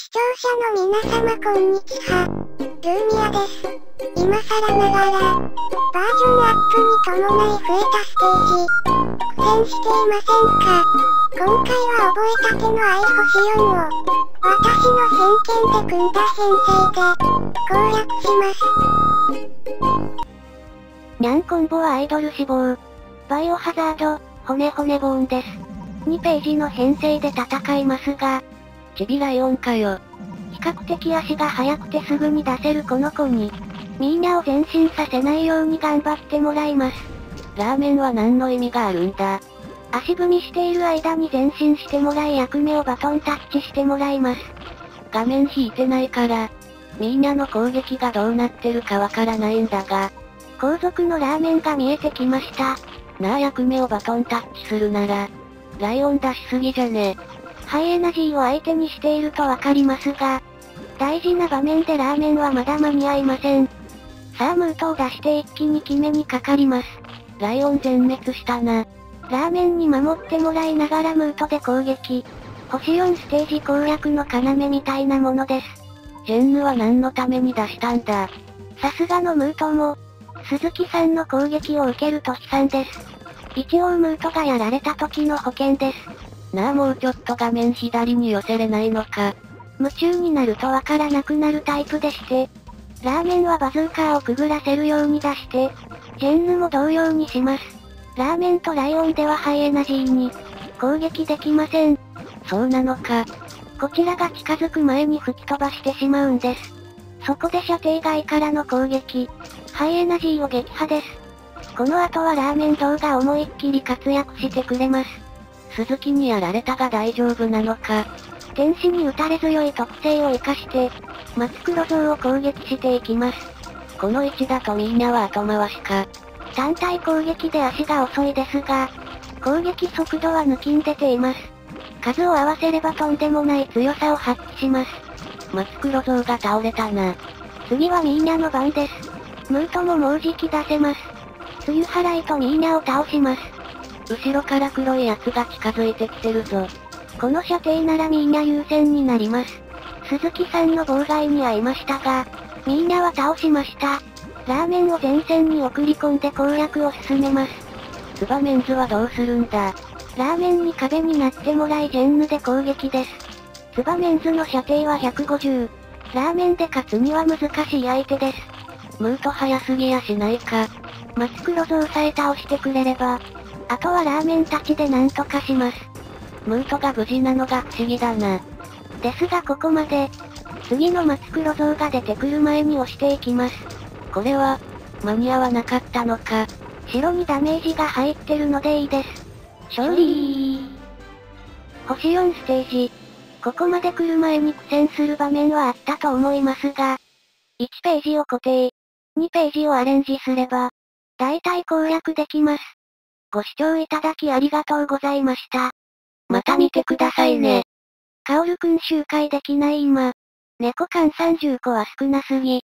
視聴者の皆様こんにちは。ルーミアです。今更ながら、バージョンアップに伴い増えたステージ、苦戦していませんか？今回は覚えたての愛星4を、私の偏見で組んだ編成で、攻略します。ニャンコンボはアイドル志望。バイオハザード、骨骨ボーンです。2ページの編成で戦いますが、チビライオンかよ。比較的足が速くてすぐに出せるこの子に、ミーニャを前進させないように頑張ってもらいます。ラーメンは何の意味があるんだ？足踏みしている間に前進してもらい役目をバトンタッチしてもらいます。画面引いてないから、ミーニャの攻撃がどうなってるかわからないんだが、後続のラーメンが見えてきました。なあ役目をバトンタッチするなら、ライオン出しすぎじゃねハイエナジーを相手にしているとわかりますが、大事な場面でラーメンはまだ間に合いません。さあムートを出して一気に決めにかかります。ライオン全滅したな。ラーメンに守ってもらいながらムートで攻撃。星4ステージ攻略の要みたいなものです。ジェンヌは何のために出したんださすがのムートも、鈴木さんの攻撃を受けると悲惨です。一応ムートがやられた時の保険です。なあもうちょっと画面左に寄せれないのか。夢中になるとわからなくなるタイプでして、ラーメンはバズーカーをくぐらせるように出して、ジェンヌも同様にします。ラーメンとライオンではハイエナジーに攻撃できません。そうなのか。こちらが近づく前に吹き飛ばしてしまうんです。そこで射程外からの攻撃。ハイエナジーを撃破です。この後はラーメン像が思いっきり活躍してくれます。鈴木にやられたが大丈夫なのか。天使に打たれ強い特性を活かして、松黒像を攻撃していきます。この位置だとミーニャは後回しか。単体攻撃で足が遅いですが、攻撃速度は抜きん出ています。数を合わせればとんでもない強さを発揮します。松黒像が倒れたな。次はミーニャの番です。ムートももうじき出せます。梅雨払いとミーニャを倒します。後ろから黒いやつが近づいてきてるぞ。この射程ならミーニャ優先になります。鈴木さんの妨害に遭いましたが、ミーニャは倒しました。ラーメンを前線に送り込んで攻略を進めます。ツバメンズはどうするんだラーメンに壁になってもらいジェンヌで攻撃です。ツバメンズの射程は150。ラーメンで勝つには難しい相手です。ムート早すぎやしないか。松黒像さえ倒してくれれば、あとはラーメンたちで何とかします。ムートが無事なのが不思議だな。ですがここまで、次の松黒像が出てくる前に押していきます。これは、間に合わなかったのか。白にダメージが入ってるのでいいです。勝利星4ステージ。ここまで来る前に苦戦する場面はあったと思いますが、1ページを固定、2ページをアレンジすれば、大体攻略できます。ご視聴いただきありがとうございました。また見てくださいね。カオルくん周回できない今。猫缶30個は少なすぎ。